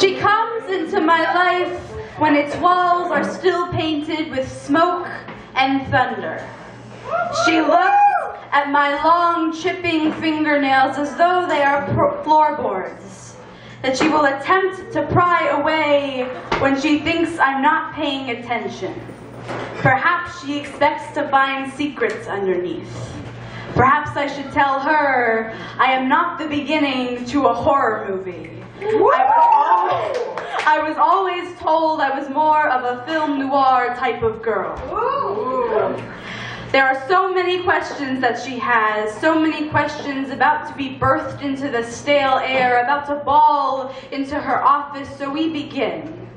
She comes into my life when its walls are still painted with smoke and thunder. She looks at my long chipping fingernails as though they are floorboards that she will attempt to pry away when she thinks I'm not paying attention. Perhaps she expects to find secrets underneath. Should tell her I am not the beginning to a horror movie. I was, al- I was always told I was more of a film noir type of girl. There are so many questions that she has, so many questions about to be birthed into the stale air, about to ball into her office, so we begin.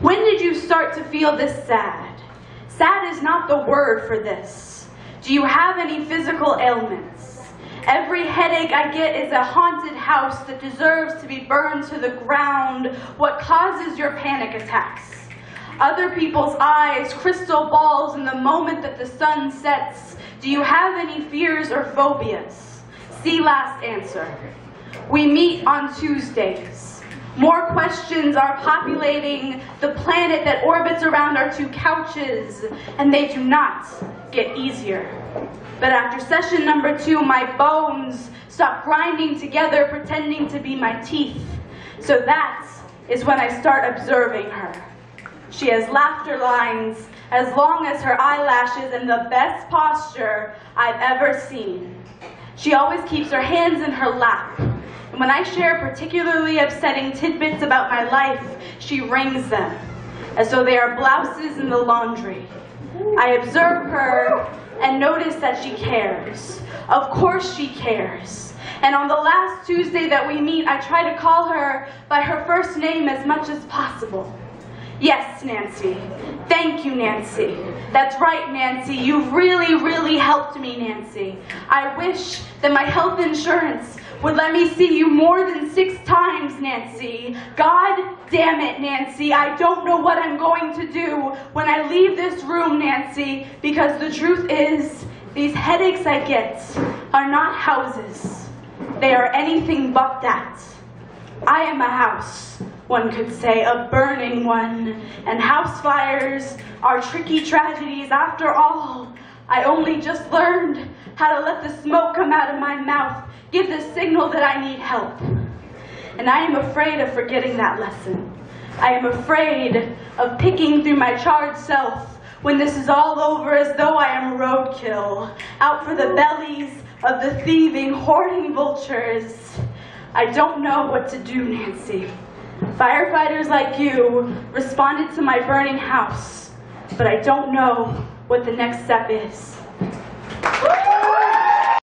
When did you start to feel this sad? Sad is not the word for this. Do you have any physical ailments? Every headache I get is a haunted house that deserves to be burned to the ground. What causes your panic attacks? Other people's eyes, crystal balls in the moment that the sun sets. Do you have any fears or phobias? See last answer. We meet on Tuesdays. More questions are populating the planet that orbits around our two couches, and they do not get easier. But after session number two, my bones stop grinding together, pretending to be my teeth. So that is when I start observing her. She has laughter lines as long as her eyelashes and the best posture I've ever seen. She always keeps her hands in her lap. When I share particularly upsetting tidbits about my life, she wrings them as though they are blouses in the laundry. I observe her and notice that she cares. Of course she cares. And on the last Tuesday that we meet, I try to call her by her first name as much as possible. Yes, Nancy. Thank you, Nancy. That's right, Nancy. You've really, really helped me, Nancy. I wish that my health insurance would let me see you more than six times, Nancy. God damn it, Nancy. I don't know what I'm going to do when I leave this room, Nancy, because the truth is, these headaches I get are not houses. They are anything but that. I am a house, one could say, a burning one, and house fires are tricky tragedies after all. I only just learned how to let the smoke come out of my mouth, give the signal that I need help. And I am afraid of forgetting that lesson. I am afraid of picking through my charred self when this is all over as though I am a roadkill, out for the bellies of the thieving, hoarding vultures. I don't know what to do, Nancy. Firefighters like you responded to my burning house, but I don't know what the next step is.